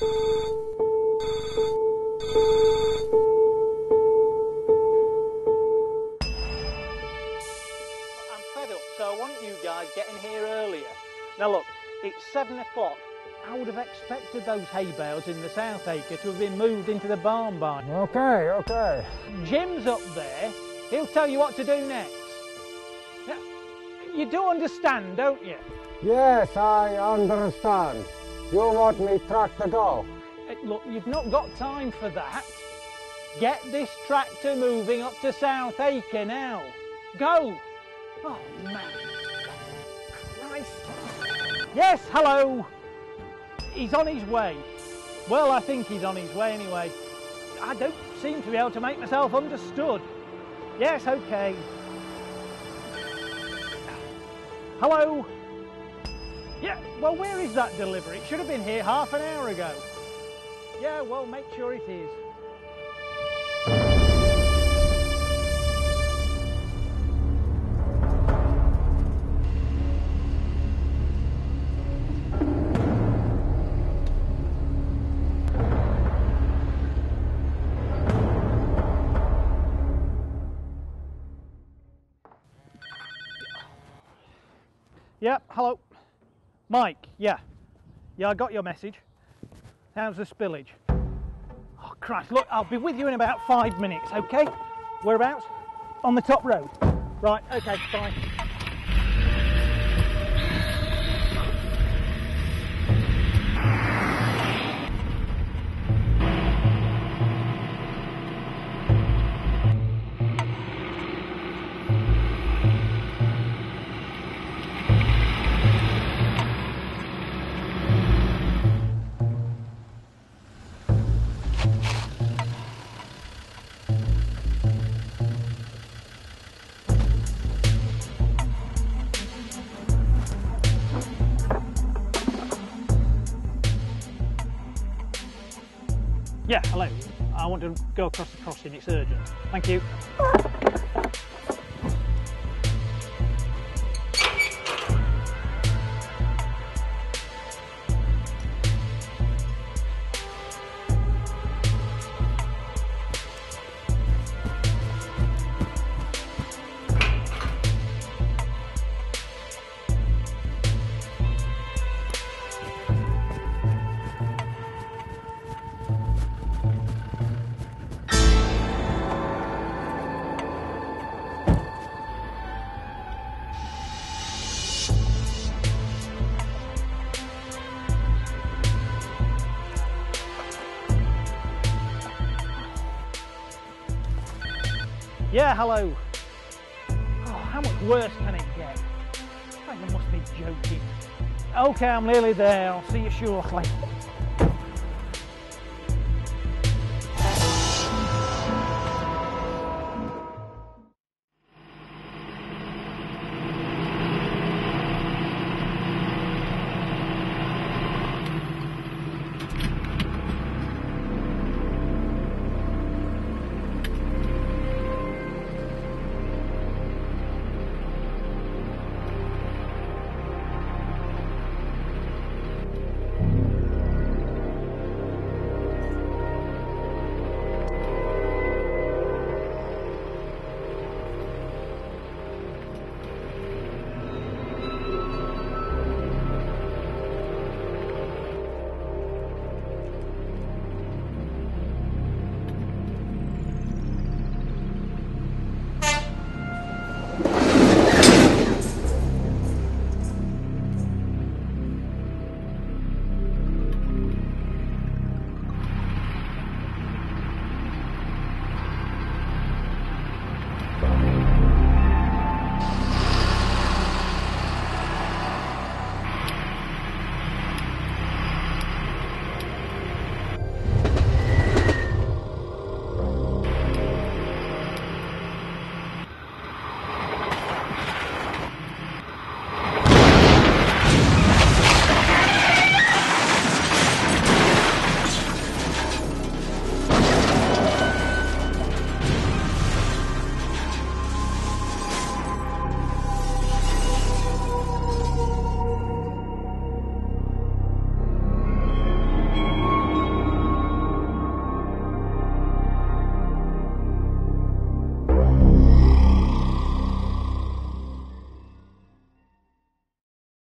I'm fed up, so I want you guys getting here earlier. Now look, it's seven o'clock. I would have expected those hay bales in the South Acre to have been moved into the barn by. now. Okay, okay. Jim's up there. He'll tell you what to do next. Now, you do understand, don't you? Yes, I understand. You want me to track the dog? Uh, Look, you've not got time for that. Get this tractor moving up to South Acre now. Go! Oh, man. Christ. Yes, hello. He's on his way. Well, I think he's on his way anyway. I don't seem to be able to make myself understood. Yes, okay. Hello? Yeah, well, where is that delivery? It should have been here half an hour ago. Yeah, well, make sure it is. Yeah, hello. Mike, yeah. Yeah, I got your message. How's the spillage? Oh, Christ, look, I'll be with you in about five minutes, okay? Whereabouts? On the top road? Right, okay, fine. Yeah, hello. I want to go across the crossing, it's urgent. Thank you. Yeah, hello. Oh, how much worse can it get? Oh, you must be joking. Okay, I'm nearly there. I'll see you shortly.